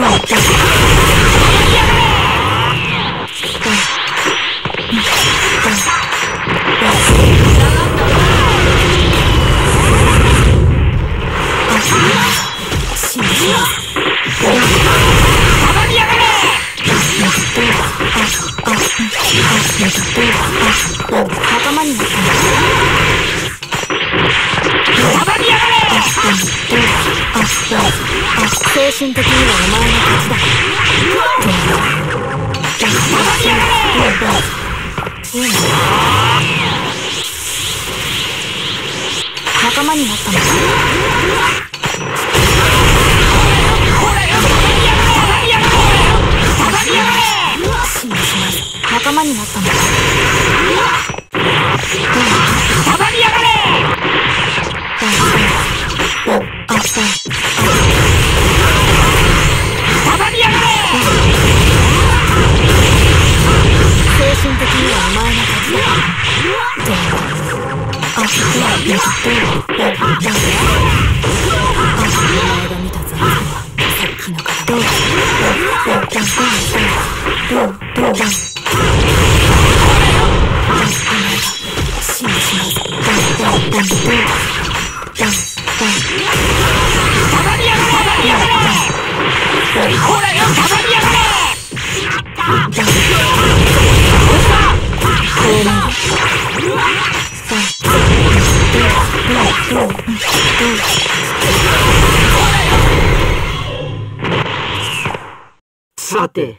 とは言った頭に。精神的にはお前の勝ちだ仲間になったの。か仲間になったのかさて。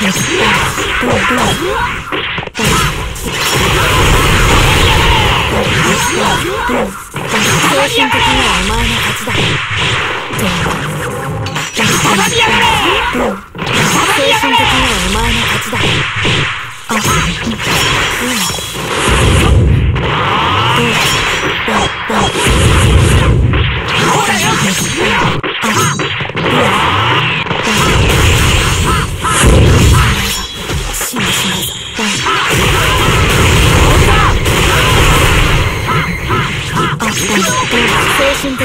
精神的にはお前の勝ちだ。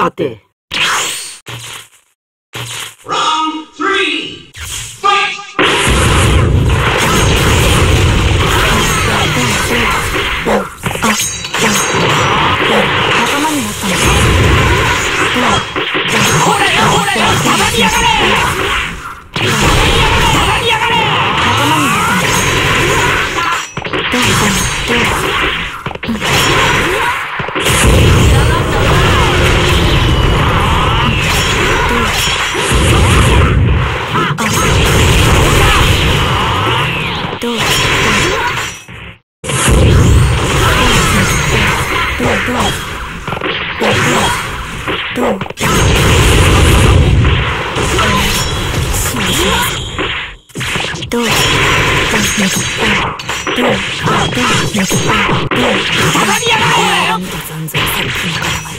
さて。よし上がりやがれ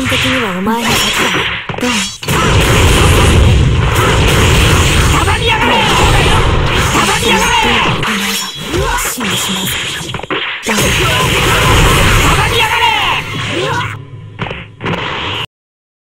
的にはお前の勝ちだ